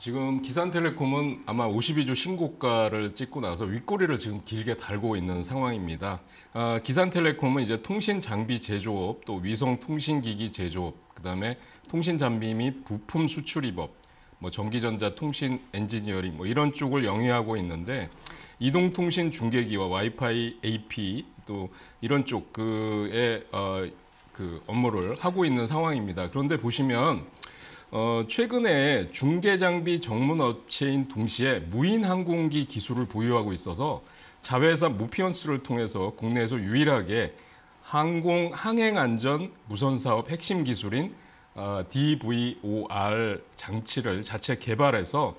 지금 기산텔레콤은 아마 52조 신고가를 찍고 나서 윗꼬리를 지금 길게 달고 있는 상황입니다. 아, 기산텔레콤은 이제 통신 장비 제조업, 또 위성 통신기기 제조업, 그다음에 통신 장비 및 부품 수출입업, 뭐 전기전자 통신 엔지니어링 뭐 이런 쪽을 영위하고 있는데 이동통신 중계기와 와이파이 AP 또 이런 쪽 그의 어, 그 업무를 하고 있는 상황입니다. 그런데 보시면 어, 최근에 중계 장비 전문 업체인 동시에 무인 항공기 기술을 보유하고 있어서 자회사 모피언스를 통해서 국내에서 유일하게 항공 항행 안전 무선 사업 핵심 기술인 어, DVOR 장치를 자체 개발해서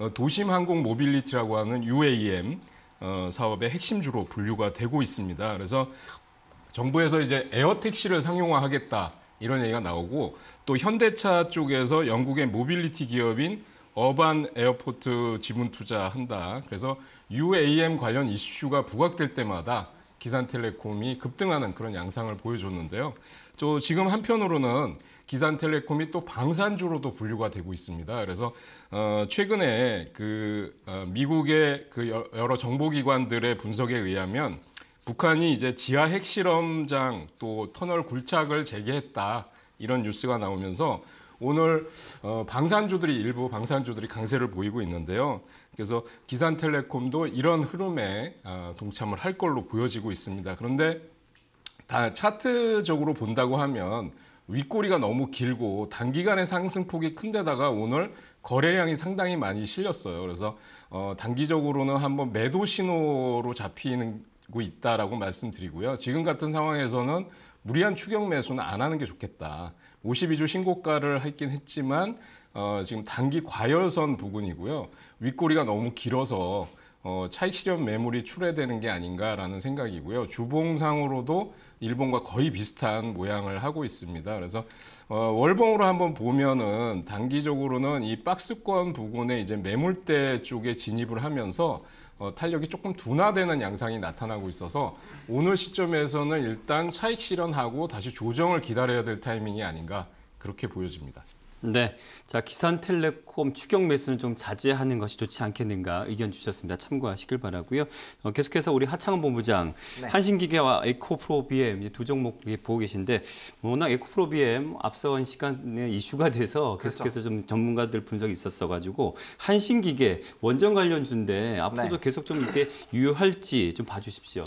어, 도심 항공 mobility라고 하는 UAM 어, 사업의 핵심주로 분류가 되고 있습니다. 그래서 정부에서 이제 에어 택시를 상용화하겠다 이런 얘기가 나오고 또 현대차 쪽에서 영국의 모빌리티 기업인 Urban Airport 지분 투자한다. 그래서 UAM 관련 이슈가 부각될 때마다 기산텔레콤이 급등하는 그런 양상을 보여줬는데요. 또 지금 한편으로는 기산텔레콤이 또 방산주로도 분류가 되고 있습니다. 그래서 어, 최근에 그 어, 미국의 그 여러 정보기관들의 분석에 의하면 북한이 이제 지하 핵실험장 또 터널 굴착을 재개했다 이런 뉴스가 나오면서 오늘 어, 방산주들이 일부 방산주들이 강세를 보이고 있는데요. 그래서 기산텔레콤도 이런 흐름에 어, 동참을 할 걸로 보여지고 있습니다. 그런데 다 차트적으로 본다고 하면 윗꼬리가 너무 길고 단기간의 상승폭이 큰데다가 오늘 거래량이 상당히 많이 실렸어요. 그래서 어, 단기적으로는 한번 매도 신호로 잡히는 고 있다라고 말씀드리고요. 지금 같은 상황에서는 무리한 추격 매수는 안 하는 게 좋겠다. 52조 신고가를 했긴 했지만 어, 지금 단기 과열선 부근이고요. 윗꼬리가 너무 길어서 어, 차익 실현 매물이 출회되는 게 아닌가라는 생각이고요. 주봉상으로도 일본과 거의 비슷한 모양을 하고 있습니다. 그래서 어, 월봉으로 한번 보면은 단기적으로는 이 박스권 부근에 이제 매물대 쪽에 진입을 하면서 어, 탄력이 조금 둔화되는 양상이 나타나고 있어서 오늘 시점에서는 일단 차익 실현하고 다시 조정을 기다려야 될 타이밍이 아닌가 그렇게 보여집니다. 네. 자, 기산텔레콤 추격 매수는 좀 자제하는 것이 좋지 않겠는가 의견 주셨습니다. 참고하시길 바라고요. 어, 계속해서 우리 하창원 본부장 네. 한신기계와 에코프로비엠 두 종목 보고 계신데 워낙 에코프로비엠 앞선 시간에 이슈가 돼서 계속해서 그렇죠. 좀 전문가들 분석이 있었어 가지고 한신기계 원전 관련주인데 앞으로도 네. 계속 좀 이렇게 유효할지 좀 봐주십시오.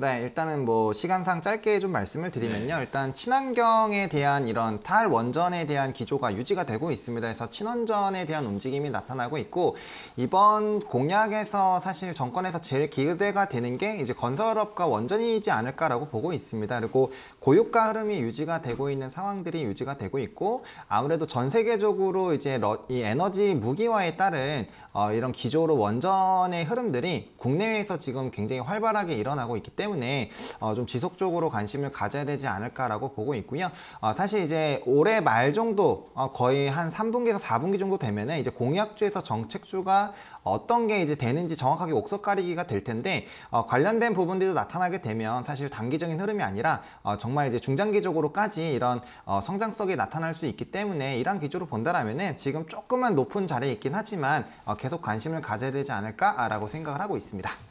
네, 일단은 뭐 시간상 짧게 좀 말씀을 드리면요. 네. 일단 친환경에 대한 이런 탈원전에 대한 기조가 유지가 되고 있습니다. 그래서 친원전에 대한 움직임이 나타나고 있고 이번 공약에서 사실 정권에서 제일 기대가 되는 게 이제 건설업과 원전이지 않을까라고 보고 있습니다. 그리고 고유가 흐름이 유지가 되고 있는 상황들이 유지가 되고 있고 아무래도 전 세계적으로 이제 이 에너지 무기화에 따른 어 이런 기조로 원전의 흐름들이 국내에서 지금 굉장히 활발하게 일어나고 있기 때문에 때문에 어, 좀 지속적으로 관심을 가져야 되지 않을까라고 보고 있고요. 어, 사실 이제 올해 말 정도 어, 거의 한 3분기에서 4분기 정도 되면은 이제 공약주에서 정책주가 어떤 게 이제 되는지 정확하게 옥석 가리기가 될 텐데 어, 관련된 부분들도 나타나게 되면 사실 단기적인 흐름이 아니라 어, 정말 이제 중장기적으로까지 이런 어, 성장성이 나타날 수 있기 때문에 이런 기조로 본다라면은 지금 조금만 높은 자리에 있긴 하지만 어, 계속 관심을 가져야 되지 않을까라고 생각을 하고 있습니다.